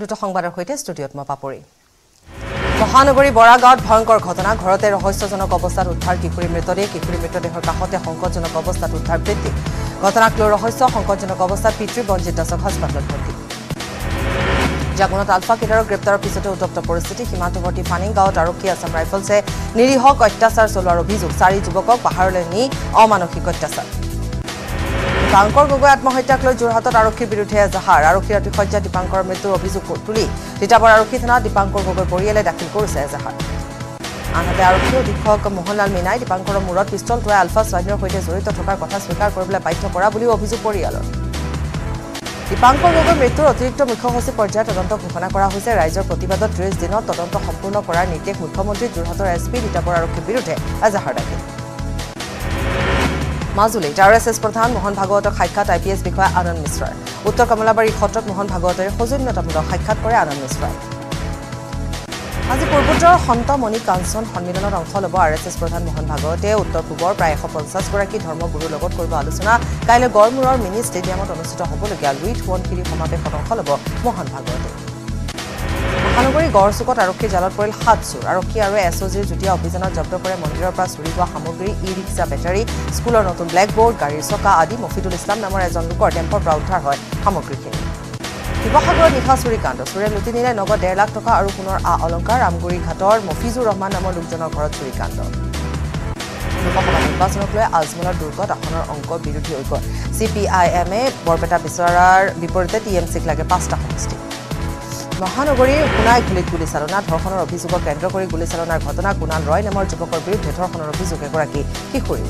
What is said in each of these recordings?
দুটা সংবাদৰ সৈতে ষ্টুডিঅ'ত মই পাপৰি। মহানগৰী বৰাগাঁৱত ভয়ংকৰ ঘটনা ঘৰতে ৰহস্যজনক অৱস্থাত উদ্ধাৰ কিশোৰীৰ মৃতদেহ কিশোৰীৰ মৃতদেহৰ কাষতে সংকটজনক অৱস্থাত উদ্ধাৰ বৃদ্ধি ঘটনাক লৈ ৰহস্য সংকটজনক অৱস্থাত পিতৃ বঞ্জিত দাসক হাস্পতালত ভৰ্তি। জাগুনত আলফা কেডাৰৰ গ্ৰেপ্তাৰৰ পিছতে উত্তপ্ত পৰিস্থিতি সীমান্তৱৰ্তী ফানিং গাঁৱত আৰক্ষী আছাম ৰাইফলছে নিৰীহক অত্যাচাৰ চলোৱাৰ অভিযোগ। চাৰি যুৱকক পাহাৰলৈ নি অমানসিক অত্যাচাৰ। দীপাংকৰ গগৈ আত্মহত্যাক লৈ যোৰহাটত আৰক্ষীৰ বিৰুদ্ধে এজাহাৰ। আৰক্ষীৰ অতিশয্যা দীপাংকৰৰ মৃত্যুৰ অভিযোগ তুলি তিতাবৰ আৰক্ষী থানাত দীপাংকৰ গগৈ পৰিয়ালে দাখিল কৰিছে এজাহাৰ। আনহাতে আৰক্ষী অধীক্ষক মোহনলাল মীনাই দীপাংকৰৰ মূৰত পিষ্টল থোৱাই আলফা স্বাধীনৰ সৈতে জড়িত থকাৰ কথা স্বীকাৰ কৰিবলৈ বাধ্য কৰা বুলিও অভিযোগ পৰিয়ালৰ। দীপাংকৰ গগৈৰ মৃত্যুৰ অতিৰিক্ত মুখ্য সচিব পৰ্যায়ৰ তদন্ত ঘোষণা কৰা হৈছে। ৰাইজৰ প্ৰতিবাদত ত্ৰিছ দিনত তদন্ত সম্পূৰ্ণ কৰাৰ নিৰ্দেশ মুখ্যমন্ত্ৰী যোৰহাটৰ এছ পি তিতাবৰ আৰক্ষীৰ বিৰুদ্ধে এজাহাৰ দাখিল। মাজুলীত আৰ এছ এছ প্ৰধান মোহন ভাগৱতক সাক্ষাৎ আই পি এছ বিষয়া আনন্দ মিশ্ৰৰ উত্তৰ কমলাবাৰী সত্ৰত মোহন ভাগৱতেৰে সৌজন্যতামূলক সাক্ষাৎ কৰে আনন্দ মিশ্ৰই। আজি পূৰ্বোত্তৰৰ সন্তমণি কাঞ্চন সন্মিলনত অংশ ল'ব আৰ এছ এছ প্ৰধান মোহন ভাগৱতে। উত্তৰ পূবৰ প্ৰায় এশ পঞ্চাছগৰাকী ধৰ্মগুৰুৰ লগত কৰিব আলোচনা। কাইলৈ গড়মূৰৰ মিনি ষ্টেডিয়ামত অনুষ্ঠিত হ'বলগীয়া লুইট সোৱণশিৰি সমাৱেশত অংশ ল'ব মোহন ভাগৱতে। মহানগৰী গড় চুকত আৰক্ষীৰ জালত পৰিল সাত চোৰ। আৰক্ষী আৰু এছ অ' জিৰ যুটীয়া অভিযানত জব্দ কৰে মন্দিৰৰ পৰা চুৰি হোৱা সামগ্ৰী ই ৰিক্সা বেটাৰী স্কুলৰ নতুন ব্লেকবোৰ্ড গাড়ীৰ চকা আদি মফিদুল ইছলাম নামৰ এজন লোকৰ টেম্পৰ পৰা উদ্ধাৰ হয় সামগ্ৰীখিনি। শিৱসাগৰৰ নিশা চুৰিকাণ্ড চোৰে লুটি নিলে নগদ ডেৰ লাখ টকা আৰু পুনৰ আ অলংকাৰ আমগুৰি ঘাটৰ মফিজুৰ ৰহমান নামৰ লোকজনৰ ঘৰত চুৰিকাণ্ড লোকসভা নিৰ্বাচনক লৈ আজমলৰ দুৰ্গত আসনৰ অংক বিৰোধী ঐক্য। চি পি আই এমে বৰপেটা বিচৰাৰ বিপৰীতে টি এম চিক লাগে পাঁচটা সমষ্টি। মহানগৰীৰ সোণাইখুলিত গুলীচালনা ধৰ্ষণৰ অভিযোগক কেন্দ্ৰ কৰি গুলীচালনাৰ ঘটনা কুণাল ৰয় নামৰ যুৱকৰ বিৰুদ্ধে ধৰ্ষণৰ অভিযোগ এগৰাকী কিশোৰী।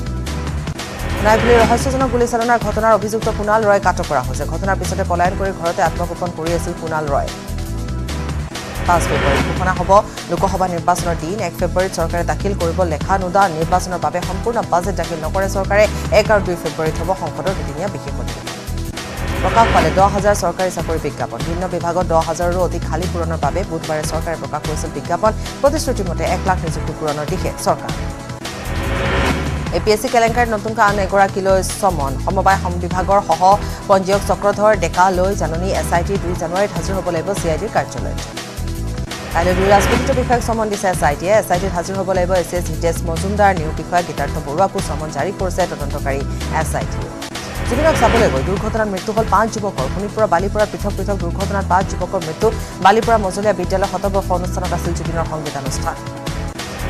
সোণাইখুলিৰ ৰহস্যজনক গুলীচালনাৰ ঘটনাৰ অভিযুক্ত কুণাল ৰয়ক আটক কৰা হৈছে। ঘটনাৰ পিছতে পলায়ন কৰি ঘৰতে আত্মগোপন কৰি আছিল কুণাল ৰয়। পাঁচ ফেব্ৰুৱাৰীত ঘোষণা হ'ব লোকসভা নিৰ্বাচনৰ দিন এক ফেব্ৰুৱাৰীত চৰকাৰে দাখিল কৰিব লেখানুদান নিৰ্বাচনৰ বাবে সম্পূৰ্ণ বাজেট দাখিল নকৰে চৰকাৰে এক আৰু দুই ফেব্ৰুৱাৰীত হ'ব সংসদৰ দুদিনীয়া বিশেষ অধিৱেশন। প্ৰকাশ পালে। দহ হাজাৰ চৰকাৰী চাকৰি বিজ্ঞাপন। ভিন্ন বিভাগত দহ হাজাৰৰো অধিক খালী পূৰণৰ বাবে বুধবাৰে চৰকাৰে প্ৰকাশ কৰিছিল বিজ্ঞাপন। প্ৰতিশ্ৰুতিমতে এক লাখ নিযুক্তি পূৰণৰ দিশে চৰকাৰ। এ পি এছ চি কেলেংকাৰীত নতুনকৈ আন এগৰাকীলৈ চমন। সমবায় বিভাগৰ সহ পঞ্জীয়ক চক্ৰধৰ ডেকালৈ জাননী এছ আই টি দুই জানুৱাৰীত হাজিৰ হ'ব লাগিব চি আই ডিৰ কাৰ্যালয়ত। কাইলৈ দুই ৰাজপতিত বিষয়াক চমন দিছে এছ আই টিয়ে। এছ আই টিত হাজিৰ হ'ব লাগিব এছ এছ হিতেশ মজুমদাৰ। নিয়োগ বিষয়া গীতাৰ্থ বৰুৱাকো চমন জাৰি কৰিছে তদন্তকাৰী এছ আই টিয়ে। জুবিনক চাবলৈ গৈ দুৰ্ঘটনাত মৃত্যু হ'ল পাঁচ যুৱকৰ। শোণিতপুৰৰ বালিপুৰাত পৃথক পৃথক দুৰ্ঘটনাত পাঁচ যুৱকৰ মৃত্যু। বালিপুৰা মজলীয়া বিদ্যালয় শতবৰ্ষ অনুষ্ঠানত আছিল জুবিনৰ সংগীতানুষ্ঠান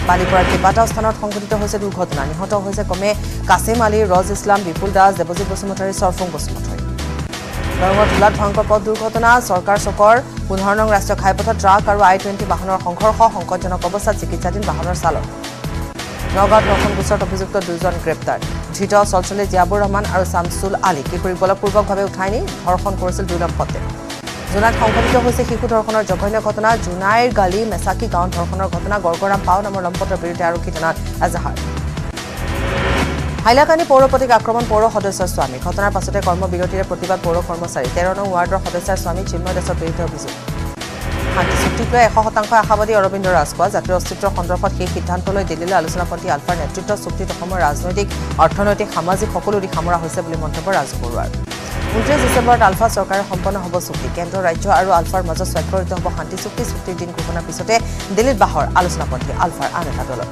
বালিপুৰাৰ কেইবাটাও স্থানত সংঘটিত হৈছে দুৰ্ঘটনা। নিহত হৈছে কমে কাছিম আলী ৰজ ইছলাম বিপুল দাস দেৱজিৎ বসুমতাৰী চৰফুং বসুমতাৰী। দৰঙৰ ধোলাত ভয়ংকৰ পথ দুৰ্ঘটনা। চৰকাৰ চকৰ পোন্ধৰ নং ৰাষ্ট্ৰীয় ঘাইপথত ট্ৰাক আৰু আই টুৱেণ্টি বাহনৰ সংঘৰ্ষ। সংকটজনক অৱস্থাত চিকিৎসাধীন বাহনৰ চালক। নগাঁৱত ধৰ্ষণ গোচৰত অভিযুক্ত দুজন গ্ৰেপ্তাৰ। ধৃত চলচলে জিয়াবুৰ ৰহমান আৰু শামছুল আলী। কিশোৰীক বলপূৰ্বকভাৱে উঠাই নি ধৰ্ষণ কৰিছিল দুৰ্লভ পতে জোনাইত সংঘটিত হৈছে শিশু ধৰ্ষণৰ জঘন্য ঘটনা। জোনাইৰ গালি মেচাকি গাঁৱত ধৰ্ষণৰ ঘটনা। গড়গৰাম পাও নামৰ লম্পটৰ বিৰুদ্ধে আৰক্ষী থানাত এজাহাৰ। হাইলাকান্দি পৌৰপতিক আক্ৰমণ পৌৰ সদস্যৰ স্বামী। ঘটনাৰ পাছতে কৰ্মবিৰতিৰে প্ৰতিবাদ পৌৰ কৰ্মচাৰী। তেৰ নং ৱাৰ্ডৰ সদস্যাৰ স্বামী চিন্ময় দাসৰ বিৰুদ্ধে অভিযোগ। শান্তি চুক্তিক লৈ এশ শতাংশ আশাবাদী অৰবিন্দ ৰাজখোৱা জাতীয় অস্তিত্বৰ সন্দৰ্ভত সেই সিদ্ধান্তলৈ দিল্লীলৈ আলোচনাপন্থী আলফাৰ নেতৃত্বত চুক্তিত অসমৰ ৰাজনৈতিক অৰ্থনৈতিক সামাজিক সকলো দিশ সামৰা হৈছে বুলি মন্তব্য ৰাজু বৰুৱাৰ। ঊনত্ৰিছ ডিচেম্বৰত আলফা চৰকাৰে সম্পন্ন হ'ব চুক্তি। কেন্দ্ৰ ৰাজ্য আৰু আলফাৰ মাজত স্বাক্ষৰিত হ'ব শান্তি চুক্তি। চুক্তিৰ দিন ঘোষণাৰ পিছতে দিল্লীত বাহৰ আলোচনাপন্থী আলফাৰ আন এটা দলত।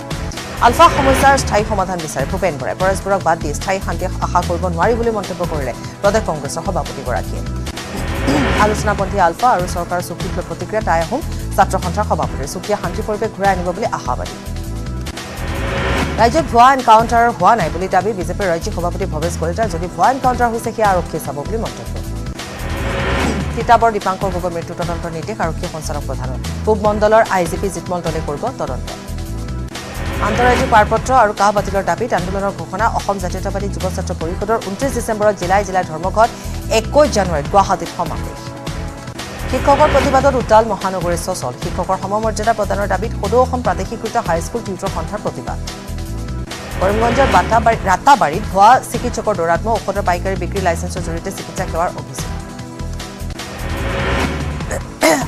আলফা সমস্যাৰ স্থায়ী সমাধান বিচাৰে ভূপেন বৰাই। পৰেশবোৰক বাদ দি স্থায়ী শান্তি আশা কৰিব নোৱাৰি বুলি মন্তব্য কৰিলে প্ৰদেশ কংগ্ৰেছৰ সভাপতিগৰাকীয়ে। আলোচনাপন্থী আলফা আৰু চৰকাৰৰ চুক্তিক লৈ প্ৰতিক্ৰিয়া টাই আহোম ছাত্ৰ সন্থাৰ সভাপতিৰ চুক্তিয়ে শান্তি পৰিৱেশ ঘূৰাই আনিব বুলি আশাবাদী। ৰাজ্যত ভুৱা এনকাউণ্টাৰ হোৱা নাই বুলি দাবী বিজেপিৰ ৰাজ্যিক সভাপতি ভৱেশ কলিতাৰ যদি ভুৱা এনকাউণ্টাৰ হৈছে সেয়া আৰক্ষীয়ে চাব বুলি মন্তব্য। তিতাবৰ দীপাংকৰ গগৈ মৃত্যু তদন্তৰ নিৰ্দেশ আৰক্ষী সঞ্চালক প্ৰধানৰ। পূব মণ্ডলৰ আই জি পি জিতমল দলে কৰিব তদন্ত। আন্তঃৰাজ্যিক পাৰপত্ৰ আৰু কাহ বাতিলৰ দাবীত আন্দোলনৰ ঘোষণা অসম জাতীয়তাবাদী যুৱ ছাত্ৰ পৰিষদৰ ঊনত্ৰিছ ডিচেম্বৰত জিলাই জিলাই ধৰ্মঘট একৈছ জানুৱাৰীত গুৱাহাটীত সমাৱেশ। শিক্ষকৰ প্ৰতিবাদত উত্তাল মহানগৰীৰ চচল শিক্ষকৰ সমমৰ্যাদা প্ৰদানৰ দাবীত সদৌ অসম প্ৰাদেশিকৃত হাইস্কুল টিউটৰ সন্থাৰ প্ৰতিবাদ। কৰিমগঞ্জৰ বাটাবাৰী ৰাতাবাৰীত ভুৱা চিকিৎসকৰ দৌৰাত্ম ঔষধৰ পাইকাৰী বিক্ৰীৰ লাইচেন্সৰ জৰিয়তে চিকিৎসা সেৱাৰ অভিযোগ।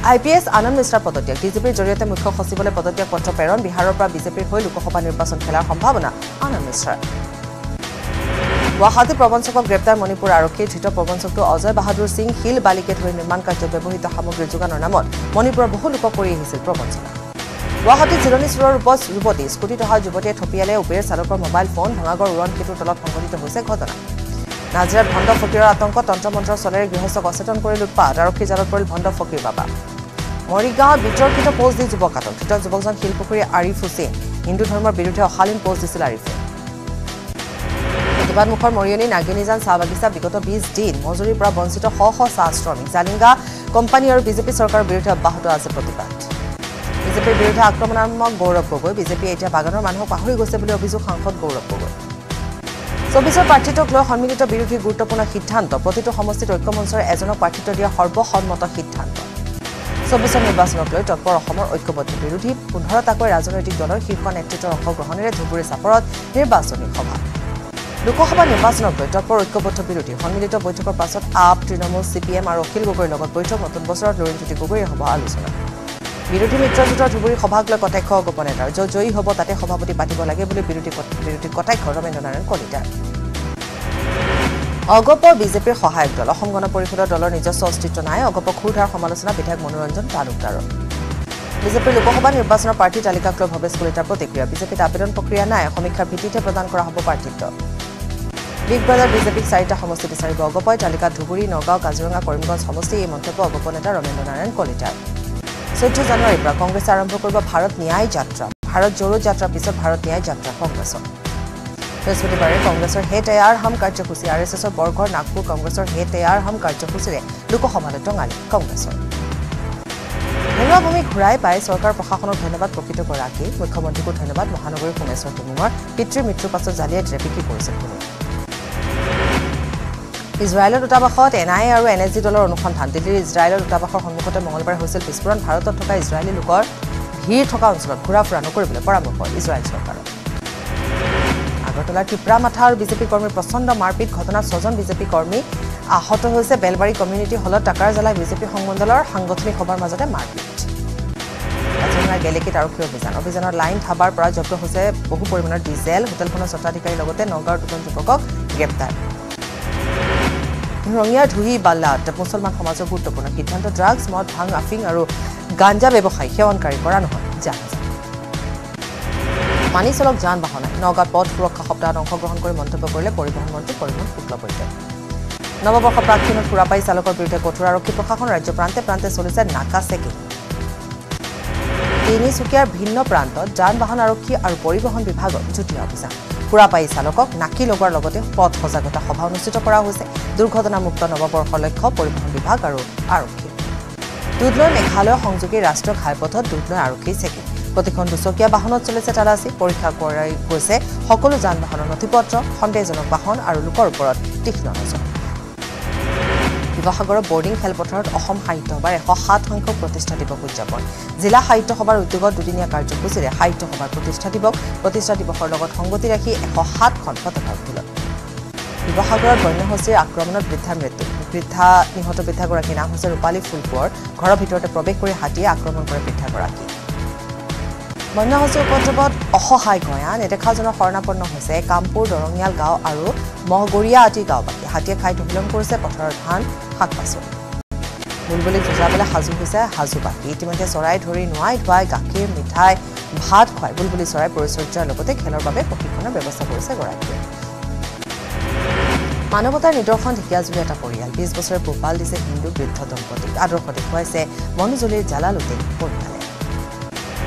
আই পি এছ আনন্দ মিশ্ৰাৰ পদত্যাগ। বিজেপিৰ জৰিয়তে মুখ্য সচিবলৈ পদত্যাগ পত্ৰ প্ৰেৰণ। বিহাৰৰ পৰা বিজেপিৰ হৈ লোকসভা নিৰ্বাচন খেলাৰ সম্ভাৱনা। আনন্দ মিশ্ৰাৰ। গুৱাহাটী প্ৰবঞ্চকক গ্ৰেপ্তাৰ মণিপুৰ আৰক্ষীৰ ধৃত প্ৰবঞ্চকটো অজয় বাহাদুৰ সিং শিল বালিকে ধৰি নিৰ্মাণ কাৰ্যত ব্যৱহৃত সামগ্ৰী যোগানৰ নামত মণিপুৰৰ বহু লোকক কৰি আহিছিল প্ৰবঞ্চনা গুৱাহাটীত জিৰণি চোৰৰ ৰূপত যুৱতী স্কুটিত অহা যুৱতীয়ে থপিয়ালে উবেৰ চালকৰ মোবাইল ফোন ভঙাগড় উৰণ সেতুৰ তলত সংঘটিত হৈছে ঘটনা। নাজিৰাত ভণ্ড ফকীৰৰ আতংক তন্ত্ৰ মন্ত্ৰ চলেৰে গৃহস্থক অচেতন কৰি লুটপাত আৰক্ষী জালত পৰিল ভণ্ড ফকীৰ বাবা। মৰিগাঁৱত বিতৰ্কিত পোষ্ট দি যুৱক আটক ধৃত যুৱকজন শিলপুখুৰী আৰিফ হুছেইন হিন্দু ধৰ্মৰ বিৰুদ্ধে অশালীন পোষ্ট দিছিল আৰিফে প্ৰতিবাদমুখৰ মৰিয়নী নাগিনীজান চাহ বাগিচা বিগত বিছ দিন। মজুৰিৰ পৰা বঞ্চিত শ শ চাহ শ্ৰমিক। জালিংগা কোম্পানী আৰু বিজেপি চৰকাৰৰ বিৰুদ্ধে অব্যাহত আছে প্ৰতিবাদ। বিজেপিৰ বিৰুদ্ধে আক্ৰমণাত্মক গৌৰৱ গগৈ। বিজেপিয়ে এতিয়া বাগানৰ মানুহক পাহৰি গৈছে বুলি অভিযোগ সাংসদ গৌৰৱ গগৈ। চৌবিছৰ প্ৰাৰ্থিত্বক লৈ সন্মিলিত বিৰোধী গুৰুত্বপূৰ্ণ সিদ্ধান্ত। প্ৰতিটো সমষ্টিত ঐক্যমঞ্চৰ এজনক প্ৰাৰ্থিত্ব দিয়া সৰ্বসন্মত সিদ্ধান্ত। চৌবিছৰ নিৰ্বাচনক লৈ তৎপৰ অসমৰ ঐক্যবদ্ধ বিৰোধী পোন্ধৰটাকৈ ৰাজনৈতিক দলৰ শীৰ্ষ নেতৃত্বৰ অংশগ্ৰহণেৰে ধুবুৰী চাপৰত নিৰ্বাচনী সভা। লোকসভা নিৰ্বাচনক লৈ তৎপৰ ঐক্যবদ্ধ বিৰোধী সন্মিলিত বৈঠকৰ পাছত AAP Trinamool C P M আৰু অখিল গগৈৰ লগত বৈঠক। নতুন বছৰত লৰিণজ্যোতি গগৈৰে হ'ব আলোচনা। বিৰোধী মিত্ৰজোঁটৰ ধুবুৰী সভাক লৈ কটাক্ষ গোপনেতাৰ। য'ত জয়ী হ'ব তাতে সভাপতি পাতিব লাগে বুলি বিৰোধী বিৰোধী কটাক্ষ ৰমেন্দ্ৰ নাৰায়ণ কলিতাৰ। অগপ বিজেপিৰ সহায়ক দল। অসম গণ পৰিষদৰ দলৰ নিজস্ব অস্তিত্ব নাই। অগপ ক্ষুৰধাৰ সমালোচনা বিধায়ক মনোৰঞ্জন তালুকদাৰৰ। বিজেপিৰ লোকসভা নিৰ্বাচনৰ প্ৰাৰ্থী তালিকাক লৈ ভৱেশ কলিতাৰ প্ৰতিক্ৰিয়া। বিজেপিত আবেদন প্ৰক্ৰিয়া নাই। সমীক্ষাৰ ভিত্তিতে প্ৰদান কৰা হ'ব প্ৰাৰ্থিত্ব। বিগ ব্ৰাদাৰ বিজেপিক চাৰিটা সমষ্টি বিচাৰিব অগপই তালিকাত ধুবুৰী নগাঁও কাজিৰঙা কৰিমগঞ্জ সমষ্টি এই মন্তব্য অগপ নেতা ৰমেন্দ্ৰ নাৰায়ণ কলিতাৰ চৈধ্য জানুৱাৰীৰ পৰা কংগ্ৰেছে আৰম্ভ কৰিব ভাৰত ন্যায় যাত্ৰা ভাৰত জোৰো যাত্ৰাৰ পিছত ভাৰত ন্যায় যাত্ৰা কংগ্ৰেছৰ বৃহস্পতিবাৰে কংগ্ৰেছৰ হে তৈয়াৰ হাম কাৰ্যসূচী আৰ এছ এছৰ বৰঘৰ নাগপুৰ কংগ্ৰেছৰ হে তৈয়াৰ হাম কাৰ্যসূচীৰে লোকসভালৈ টঙালি কংগ্ৰেছৰ হেৰুৱা ভূমি ঘূৰাই পাই চৰকাৰ প্ৰশাসনক ধন্যবাদ প্ৰকৃতগৰাকী মুখ্যমন্ত্ৰীকো ধন্যবাদ মহানগৰী সোমেশ্বৰ টেঙুঙৰ পিতৃৰ মৃত্যুৰ পাছত জালিয়াই ট্ৰেফিকি কৰিছিল ভূমি ইজৰাইলৰ দূতাবাসত এন আই এ আৰু এন এছ জি দলৰ অনুসন্ধান। দিল্লীৰ ইজৰাইলৰ দূতাবাসৰ সন্মুখতে মঙলবাৰে হৈছিল বিস্ফোৰণ। ভাৰতত থকা ইজৰাইলী লোকৰ ভিৰ থকা অঞ্চলত ঘূৰা ফুৰা নকৰিবলৈ পৰামৰ্শ ইজৰাইল চৰকাৰৰ। আগৰতলাৰ টিপ্ৰা মাথা আৰু বিজেপি কৰ্মীৰ প্ৰচণ্ড মাৰপিট। ঘটনাত ছজন বিজেপি কৰ্মী আহত হৈছে। বেলবাৰী কমিউনিটি হলত টাকাৰ জ্বলাই বিজেপি সংমণ্ডলৰ সাংগঠনিক সভাৰ মাজতে মাৰপিট। কাজিৰঙাৰ গেলেকীত আৰক্ষী অভিযান। অভিযানৰ লাইন ধাবাৰ পৰা জব্দ হৈছে বহু পৰিমাণৰ ডিজেল। হোটেলখনৰ স্বত্বাধিকাৰীৰ লগতে নগাঁৱৰ দুজন যুৱকক গ্ৰেপ্তাৰ। ৰঙিয়াৰ ধুহি বাল্লাত মুছলমান সমাজৰ গুৰুত্বপূৰ্ণ সিদ্ধান্ত ড্ৰাগছ মদ ভাং আফিং আৰু গাঞ্জা ব্যৱসায়ী সেৱনকাৰী কৰা নহয়। জাহাজ মানি চলক যান বাহনে। নগাঁৱত পথ সুৰক্ষা সপ্তাহত অংশগ্ৰহণ কৰি মন্তব্য কৰিলে পৰিবহণ মন্ত্ৰী পৰিমল শুক্লবৈদ্যই নৱবৰ্ষ প্ৰাক্ষিণত সুৰাপাই চালকৰ বিৰুদ্ধে কঠোৰ আৰক্ষী প্ৰশাসন ৰাজ্য প্ৰান্তে প্ৰান্তে চলিছে নাকা চেকিং। তিনিচুকীয়াৰ ভিন্ন প্ৰান্তত যান বাহন আৰক্ষী আৰু পৰিবহণ বিভাগৰ যুটীয়া অভিযান। সুৰাপায়ী চালকক নাকি লগোৱাৰ লগতে পথ সজাগতা সভা অনুষ্ঠিত কৰা হৈছে। দুৰ্ঘটনামুক্ত নৱবৰ্ষৰ লক্ষ্য পৰিবহণ বিভাগ আৰু আৰক্ষী। দুধনৈ মেঘালয় সংযোগী ৰাষ্ট্ৰীয় ঘাইপথত দুধনৈ আৰক্ষী চেকিং। প্ৰতিখন দুচকীয়া বাহনত চলিছে তালাচী। পৰীক্ষা কৰাই গৈছে সকলো যান বাহনৰ নথি পত্ৰ সন্দেহজনক বাহন আৰু লোকৰ ওপৰত তীক্ষ্ণ নজৰ। শিৱসাগৰৰ বৰ্ডিং খেলপথাৰত অসম সাহিত্য সভাৰ এশ সাত সংখ্যক প্ৰতিষ্ঠা দিৱস উদযাপন। জিলা সাহিত্য সভাৰ উদ্যোগত দুদিনীয়া কাৰ্যসূচীৰে সাহিত্য সভাৰ প্ৰতিষ্ঠা দিৱস প্ৰতিষ্ঠা দিৱসৰ লগত সংগতি ৰাখি এশ সাতখন পতাকা উত্তোলন। শিৱসাগৰত বন্যহস্তীৰ আক্ৰমণত বৃদ্ধাৰ মৃত্যু বৃদ্ধা নিহত বৃদ্ধাগৰাকীৰ নাম হৈছে ৰূপালী ফুলপুৰৰ ঘৰৰ ভিতৰতে প্ৰৱেশ কৰি হাতীয়ে আক্ৰমণ কৰে বৃদ্ধাগৰাকী। বন্যহস্তীৰ উপদ্ৰৱত অসহায় গঞা নেদেখাজনৰ শৰণাপন্ন হৈছে কামপুৰ দৰঙিয়াল গাঁও আৰু মহগৰীয়া আদি গাঁওবাসী। হাতীয়ে খাই তহিলং কৰিছে পথাৰৰ ধান শাক পাচলি বুলবুলিক যুঁজাবলৈ সাজু হৈছে সাজুবাসী ইতিমধ্যে চৰাই ধৰি নোৱাই ধুৱাই গাখীৰ মিঠাই ভাত খুৱাই বুলবুলি চৰাই পৰিচৰ্যাৰ লগতে খেলৰ বাবে প্ৰশিক্ষণৰ ব্যৱস্থা কৰিছে গৰাকীয়ে। মানৱতাৰ নিদৰ্শন ঢেকীয়াজুলি এটা পৰিয়াল। বিছ বছৰে পোহপাল দিছে হিন্দু বৃদ্ধ দম্পতীক। আদৰ্শ দেখুৱাইছে মনোজুলিৰ জালালুদ্দিন পৰিয়ালে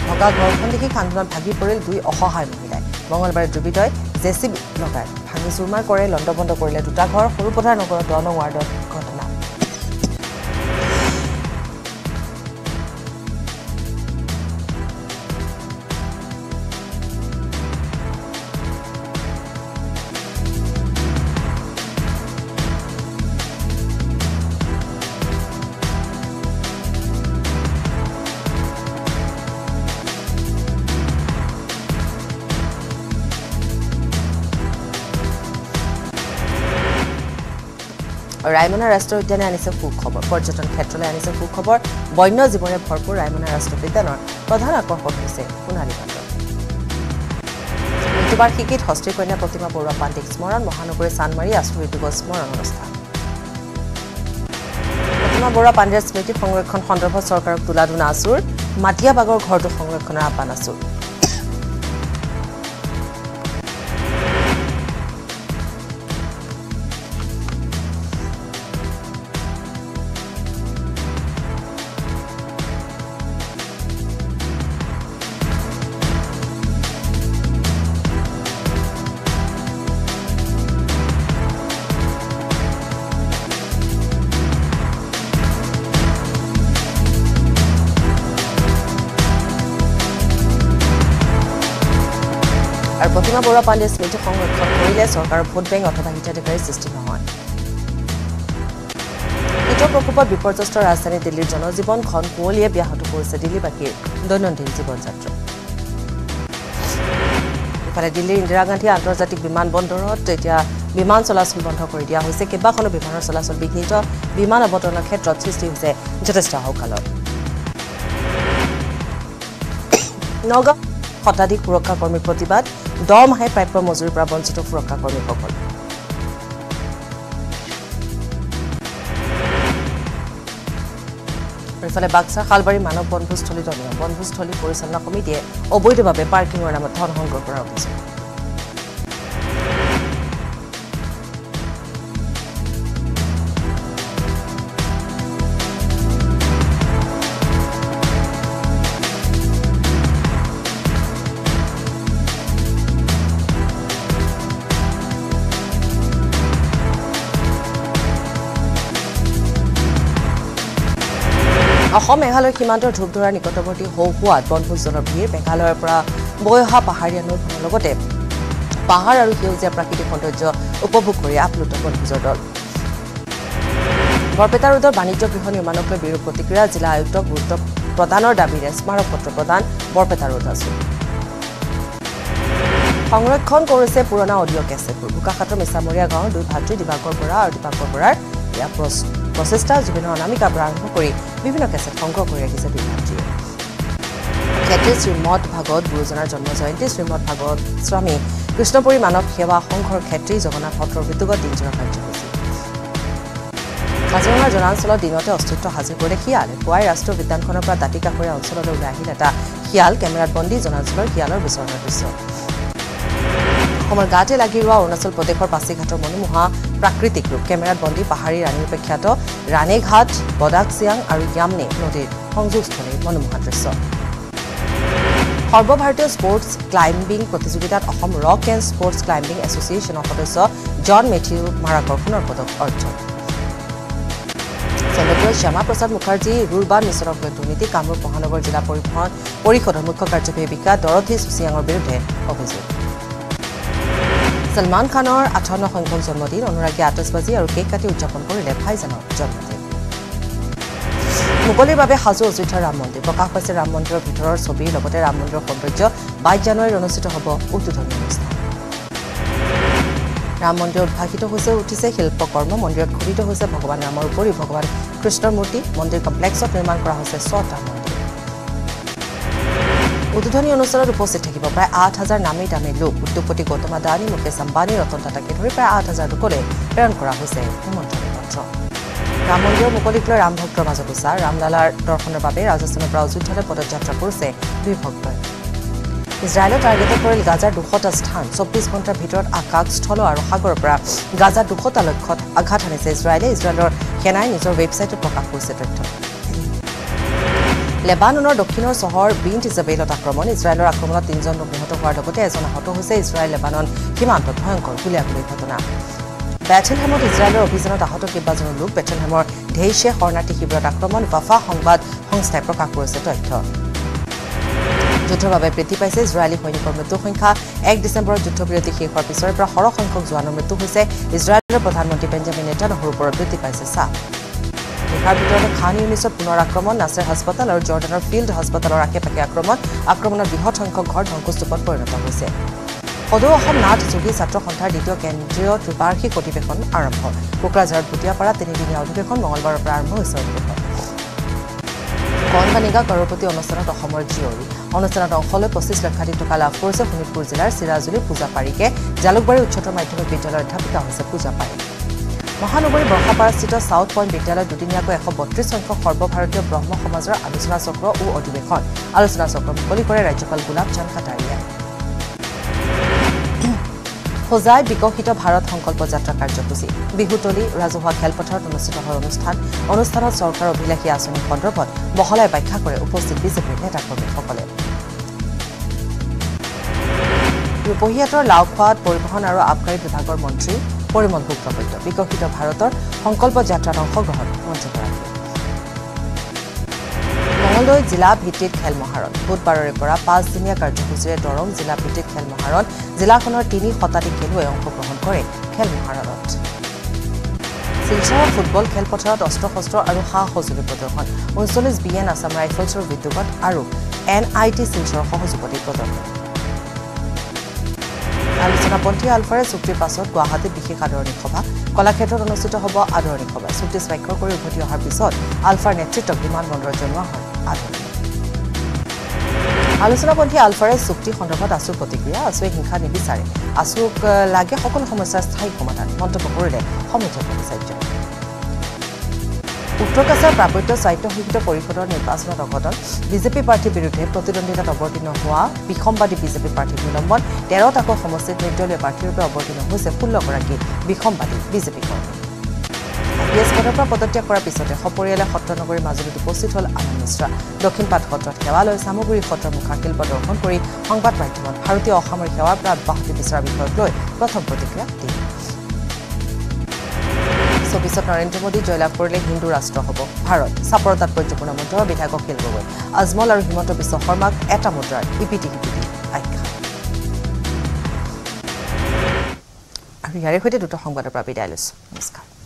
ভগা ঘৰখন দেখি কান্দোনত ভাগি পৰিল দুই অসহায় মহিলাই। মঙলবাৰে দুৰ্বৃত্তই জে চি বি লগাই ভাঙি চুৰমাৰ কৰে লণ্ডভণ্ড কৰিলে দুটা ঘৰ সৰুপথাৰ নগৰৰ নং ৱাৰ্ডত ৰায়মনা ৰাষ্ট্ৰীয় উদ্যানে আনিছে সুখবৰ পৰ্যটন ক্ষেত্ৰলৈ আনিছে সুখবৰ। বন্য জীৱনে ভৰপূৰ ৰায়মনা ৰাষ্ট্ৰীয় উদ্যানৰ প্ৰধান আকৰ্ষণ হৈছে সোণালী বান্দৰ। মৃত্যুবাৰ্ষিকীত হস্ত্ৰী কন্যা প্ৰতিমা বৰুৱা পাণ্ডেক স্মৰণ মহানগৰী চানমাৰী আচুৰি যুৱ স্মৰণ অনুষ্ঠান। প্ৰতিমা বৰুৱা পাণ্ডেৰ স্মৃতি সংৰক্ষণ সন্দৰ্ভত চৰকাৰক তোলা দুনা আচুৰ মাটিয়াবাগৰ ঘৰটো সংৰক্ষণৰ আহ্বান আচুৰ আৰু প্ৰতিমা বৰুৱা পাণ্ডেৰ স্মৃতি সংৰক্ষণ কৰিলে চৰকাৰৰ ভোট বেংক অথবা হিতাধিকাৰীৰ সৃষ্টি নহয়। শীতৰ প্ৰকোপত বিপৰ্যস্ত ৰাজধানী দিল্লীৰ জনজীৱন ঘন কুঁৱলীয়ে ব্যাহত কৰিছে দিল্লীবাসীৰ দৈনন্দিন জীৱন যাত্ৰা ইফালে দিল্লীৰ ইন্দিৰা গান্ধী আন্তৰ্জাতিক বিমান বন্দৰত এতিয়া বিমান চলাচল বন্ধ কৰি দিয়া হৈছে। কেইবাখনো বিমানৰ চলাচল বিঘ্নিত। বিমান অৱতৰণৰ ক্ষেত্ৰত সৃষ্টি হৈছে যথেষ্ট আহুকালৰ নগাঁও শতাধিক সুৰক্ষা কৰ্মীৰ প্ৰতিবাদ। দহ মাহে প্ৰাপ্য মজুৰিৰ পৰা বঞ্চিত সুৰক্ষা কৰ্মীসকল। ইফালে বাক্সাৰ শালবাৰী মানৱ বনভোজস্থলীত অনিয়ম বনভোজস্থলী পৰিচালনা সমিতিয়ে অবৈধভাৱে পাৰ্কিঙৰ নামত ধন সংগ্ৰহ কৰাৰ অভিযোগ। অসম মেঘালয় সীমান্তৰ ধূপধৰাৰ নিকটৱৰ্তী হৌহুৱাত বনভোজজনৰ ভিৰ মেঘালয়ৰ পৰা বৈ অহা পাহাৰীয়া নৈখনৰ লগতে পাহাৰ আৰু সেউজীয়া প্ৰাকৃতিক সৌন্দৰ্য উপভোগ কৰি আপ্লুত বনভোজৰ দল। বৰপেটা ৰোডৰ বাণিজ্য গৃহ নিৰ্মাণক লৈ বিৰূপ প্ৰতিক্ৰিয়া জিলা আয়ুক্তক গুৰুত্ব প্ৰদানৰ দাবীৰে স্মাৰক পত্ৰ প্ৰদান বৰপেটা ৰোড আছো সংৰক্ষণ কৰিছে পুৰণা অডিঅ' কেছেটবোৰ। বোকাখাটৰ মিছামৰীয়া গাঁৱৰ দুই ভাতৃ দিবাকৰ বৰা আৰু দীপাকৰ বৰাৰ ইয়াৰ প্ৰচ- প্ৰচেষ্টা জুবিনৰ অনামিকাৰ পৰা আৰম্ভ কৰি বিভিন্ন কেছেট সংগ্ৰহ কৰি ৰাখিছে ভাতৃয়ে খ্যাতি শ্ৰীমদ ভাগৱত গুৰুজনাৰ জন্ম জয়ন্তী শ্ৰীমদ ভাগৱত স্বামী কৃষ্ণপুৰী মানৱ সেৱা সংঘৰ ক্ষেত্ৰী জগন্নাথ সত্ৰৰ মৃত্যুগত দিনজোৰা কাৰ্যসূচী কাজিৰঙাৰ জনাঞ্চলত দিনতে অস্তিত্ব সাজু কৰে শিয়ালে পুৱাই ৰাষ্ট্ৰীয় উদ্যানখনৰ পৰা দাঁতিকাষৰীয়া অঞ্চললৈ ওলাই আহিল এটা শিয়াল কেমেৰাত বন্দী জনাঞ্চলৰ শিয়ালৰ বিচৰণৰ দৃশ্য অসমৰ গাতে লাগি ৰোৱা অৰুণাচল প্ৰদেশৰ পাছিঘাটৰ মনোমোহা প্ৰাকৃতিক ৰূপ। কেমেৰাত বন্দী পাহাৰী ৰাণীৰ বিখ্যাত ৰাণীঘাট বদাকচিয়াং আৰু য়ামনে নদীৰ সংযোগস্থলীৰ মনোমোহা দৃশ্য। সৰ্বভাৰতীয় স্পৰ্টছ ক্লাইম্বিং প্ৰতিযোগিতাত Assam rock and sports climbing এছ'চিয়েশ্যনৰ সদস্য জন মেথিউ মাৰাকৰ সোণৰ পদক অৰ্জন। চন্দ্ৰপুৰৰ শ্যামা প্ৰসাদ মুখাৰ্জী ৰুৰবান মিছনক লৈ দুৰ্নীতি কামৰূপ মহানগৰ জিলা পৰিবহণ পৰিষদৰ মুখ্য কাৰ্যবাহী বিষয়া দৰথী চুচিয়াঙৰ বিৰুদ্ধে অভিযোগ। সলমান খানৰ আঠাৱন্ন সংখ্যক জন্মদিন অনুৰাগীয়ে আতচবাজী আৰু কেক কাটি উদযাপন কৰিলে ভাইজানৰ জন্মদিন। মুকলিৰ বাবে সাজু অযোধ্যাৰ ৰাম মন্দিৰ। প্ৰকাশ পাইছে ৰাম মন্দিৰৰ ভিতৰৰ ছবিৰ লগতে ৰাম মন্দিৰৰ সৌন্দৰ্য বাইছ জানুৱাৰীত অনুষ্ঠিত হ'ব উদ্বোধনী অনুষ্ঠান। ৰাম মন্দিৰ উদ্ভাসিত হৈছে উঠিছে শিল্পকৰ্ম মন্দিৰত খোদিত হৈছে ভগৱান ৰামৰ উপৰি ভগৱান কৃষ্ণৰ মূৰ্তি। মন্দিৰ কমপ্লেক্সত নিৰ্মাণ কৰা হৈছে ছটা মন্দিৰ। উদ্বোধনী অনুষ্ঠানত উপস্থিত থাকিব। প্ৰায় আঠ হাজাৰ নামী দামী লোক উদ্যোগপতি গৌতম আদানী মুকেশ আম্বানী ৰতন টাটাকে ধৰি প্ৰায় আঠ হাজাৰ লোকলৈ প্ৰেৰণ কৰা হৈছে নিমন্ত্ৰণ পত্ৰ। ৰাম মন্দিৰৰ মুকলিক লৈ ৰাম ভক্তৰ মাজত উচা ৰামলালাৰ দৰ্শনৰ বাবে ৰাজস্থানৰ পৰা অযোধ্যালৈ পদযাত্ৰা কৰিছে দুই ভক্তই। ইজৰাইলৰ টাৰ্গেটত পৰিল গাজাৰ দুশটা স্থান। চৌব্বিছ ঘণ্টাৰ ভিতৰত আকাশ স্থল আৰু সাগৰৰ পৰা গাজাৰ দুশটা লক্ষ্যত আঘাত সানিছে ইজৰাইলে। ইজৰাইলৰ সেনাই নিজৰ ৱেবছাইটত প্ৰকাশ কৰিছে তথ্য। লেবাননৰ দক্ষিণৰ চহৰ বিণ্ট ইজাবেলত আক্ৰমণ। ইজৰাইলৰ আক্ৰমণত তিনিজন লোক নিহত হোৱাৰ লগতে এজন আহত হৈছে। ইজৰাইল লেবানন সীমান্তত ভয়ংকৰ গুলীয়াগুলীৰ ঘটনা। বেথেলহেমত ইজৰাইলৰ অভিযানত আহত কেইবাজনো লোক। বেথেলহেমৰ ধেইছে শৰণাৰ্থী শিবিৰত আক্ৰমণ। ৱাফা সংবাদ সংস্থাই প্ৰকাশ কৰিছে তথ্য। যুদ্ধৰ বাবে বৃদ্ধি পাইছে। ইজৰাইলী সৈনিকৰ মৃত্যুৰ সংখ্যা এক ডিচেম্বৰত যুদ্ধবিৰতি শেষ হোৱাৰ পিছৰে পৰা সৰহ সংখ্যক জোৱানৰ মৃত্যু হৈছে। ইজৰাইলৰ প্ৰধানমন্ত্ৰী বেঞ্জামিন নেতানহুৰ ওপৰত বৃদ্ধি পাইছে চাপ। নিশাৰ ভিতৰতে খান ইউনিছত পুনৰ আক্ৰমণ নাছেৰ হাস্পতাল আৰু জৰ্ডানৰ ফিল্ড হাস্পতালৰ আশে পাশে আক্ৰমণ। আক্ৰমণত বৃহৎ সংখ্যক ঘৰ ধ্বংসস্তূপত পৰিণত হৈছে। সদৌ অসম নাথ যোগী ছাত্ৰ সন্থাৰ দ্বিতীয় কেন্দ্ৰীয় ত্ৰিবাৰ্ষিক অধিৱেশন আৰম্ভ। কোকৰাঝাৰত ভুটীয়াপাৰা তিনিদিনীয়া অধিৱেশন মঙলবাৰৰ পৰা আৰম্ভ হৈছে অধিৱেশন। বনবানিগা কৰপতি অনুষ্ঠানত অসমৰ জীয়ৰী। অনুষ্ঠানত অংশ লৈ পঁচিছ লক্ষাধিক টকা লাভ কৰিছে। শোণিতপুৰ জিলাৰ চিৰাজুলি পূজা পাৰিকে জালুকবাৰী উচ্চতৰ মাধ্যমিক বিদ্যালয়ৰ অধ্যাপিকা হৈছে পূজা পাৰিক মহানগৰী বৰ্ষাপাৰাস্থিত ছাউথ পইণ্ট বিদ্যালয়ত দুদিনীয়াকৈ এশ বত্ৰিছ সংখ্যক সৰ্বভাৰতীয় ব্ৰহ্ম সমাজৰ আলোচনা চক্ৰ ও অধিৱেশন। আলোচনা চক্ৰ মুকলি কৰে ৰাজ্যপাল গোলাপ চান্দ কাটাৰিয়াই সজাই বিকশিত ভাৰত সংকল্প যাত্ৰা কাৰ্যসূচী। বিহুতলী ৰাজহুৱা খেলপথাৰত অনুষ্ঠিত হয় অনুষ্ঠান। অনুষ্ঠানত চৰকাৰৰ অভিলাষী আঁচনি সন্দৰ্ভত বহলাই ব্যাখ্যা কৰে উপস্থিত বিজেপিৰ নেতাকৰ্মীসকলে ৰূপহীয়াতৰ লাওখোৱাত পৰিবহণ আৰু আবকাৰী বিভাগৰ মন্ত্ৰী পৰিমল শুক্লবৈদ্য বিকশিত ভাৰতৰ সংকল্প যাত্ৰাত অংশগ্ৰহণ মন্ত্ৰীগৰাকীয়ে মঙলদৈ জিলা ভিত্তিক খেল মহাৰণ। বুধবাৰৰে পৰা পাঁচদিনীয়া কাৰ্যসূচীৰে দৰং জিলা ভিত্তিক খেল মহাৰণ। জিলাখনৰ তিনি শতাধিক খেলুৱৈ অংশগ্ৰহণ কৰে খেল মহাৰণত। শিলচৰৰ ফুটবল খেলপথাৰত অস্ত্ৰ শস্ত্ৰ আৰু সা সঁজুলি প্ৰদৰ্শন। ঊনচল্লিছ বি এন আছাম ৰাইফলছৰ উদ্যোগত আৰু এন আই টি শিলচৰৰ সহযোগতে প্ৰদৰ্শন। আলোচনাপন্থী আলফাৰে চুক্তিৰ পাছত গুৱাহাটীত বিশেষ আদৰণি সভা কলাক্ষেত্ৰত অনুষ্ঠিত হ'ব আদৰণি সভা। চুক্তি স্বাক্ষৰ কৰি উভতি অহাৰ পিছত আলফাৰ নেতৃত্বক বিমানবন্দৰত জনোৱা হয় আদৰণি। আলোচনাপন্থী আলফাৰে চুক্তি সন্দৰ্ভত আছুৰ প্ৰতিক্ৰিয়া আছুৱে হিংসা নিবিচাৰে। আছুক লাগে সকলো সমস্যাৰ স্থায়ী সমাধান। মন্তব্য কৰিলে সমৃদ্ধ ভট্টাচাৰ্য উত্তৰ কাছাৰ প্ৰাপত্য স্বায়ত্তশাসিত পৰিষদৰ নিৰ্বাচনত অঘটন বিজেপি প্ৰাৰ্থীৰ বিৰুদ্ধে প্ৰতিদ্বন্দ্বিতাত অৱতীৰ্ণ হোৱা বিসম্বাদী বিজেপি প্ৰাৰ্থীৰ নিলম্বন তেৰটাকৈ সমষ্টিত নিৰ্দলীয় প্ৰাৰ্থীৰূপে অৱতীৰ্ণ হৈছে ষোল্লগৰাকী বিসম্বাদী বিজেপি কৰ্মী এছ পদৰ পৰা পদত্যাগ কৰাৰ পিছতে সপৰিয়ালে সত্ৰনগৰীৰ মাজুলীত উপস্থিত হ'ল আনন্দ মিশ্ৰা। দক্ষিণপাট সত্ৰত সেৱা লৈ চামগুৰি সত্ৰৰ মুখাশিল্প দৰ্শন কৰি সংবাদ মাধ্যমত ভাৰতীয় অসামৰিক সেৱাৰ পৰা অব্যাহতি বিচৰাৰ বিষয়ক লৈ প্ৰথম প্ৰতিক্ৰিয়া দিয়ে চৌবিছত নৰেন্দ্ৰ মোদী জয়লাভ কৰিলে হিন্দু ৰাষ্ট্ৰ হ'ব। ভাৰত চাপৰ তাৎপৰ্যপূৰ্ণ মন্ত্ৰ বিধায়ক অখিল গগৈ আজমল আৰু হিমন্ত বিশ্ব শৰ্মাক এটা মুদ্ৰাৰ ইপিটি সিপিটি আখ্যা। আৰু ইয়াৰে সৈতে দুটা সংবাদৰ পৰা বিদায় লৈছোঁ। নমস্কাৰ।